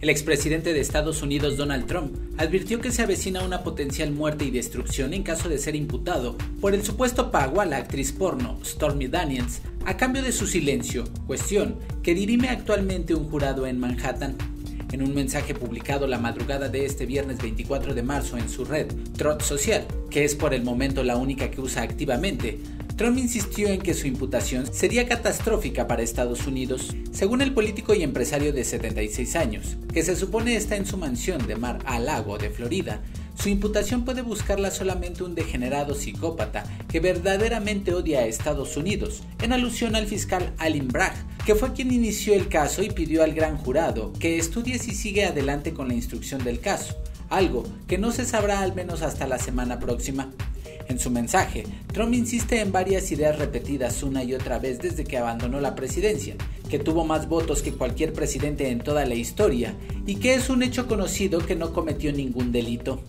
El expresidente de Estados Unidos Donald Trump advirtió que se avecina una potencial muerte y destrucción en caso de ser imputado por el supuesto pago a la actriz porno Stormy Daniels a cambio de su silencio, cuestión que dirime actualmente un jurado en Manhattan. En un mensaje publicado la madrugada de este viernes 24 de marzo en su red Trot Social, que es por el momento la única que usa activamente, Trump insistió en que su imputación sería catastrófica para Estados Unidos. Según el político y empresario de 76 años, que se supone está en su mansión de Mar a Lago de Florida, su imputación puede buscarla solamente un degenerado psicópata que verdaderamente odia a Estados Unidos, en alusión al fiscal Alin Bragg, que fue quien inició el caso y pidió al gran jurado que estudie si sigue adelante con la instrucción del caso, algo que no se sabrá al menos hasta la semana próxima. En su mensaje, Trump insiste en varias ideas repetidas una y otra vez desde que abandonó la presidencia, que tuvo más votos que cualquier presidente en toda la historia y que es un hecho conocido que no cometió ningún delito.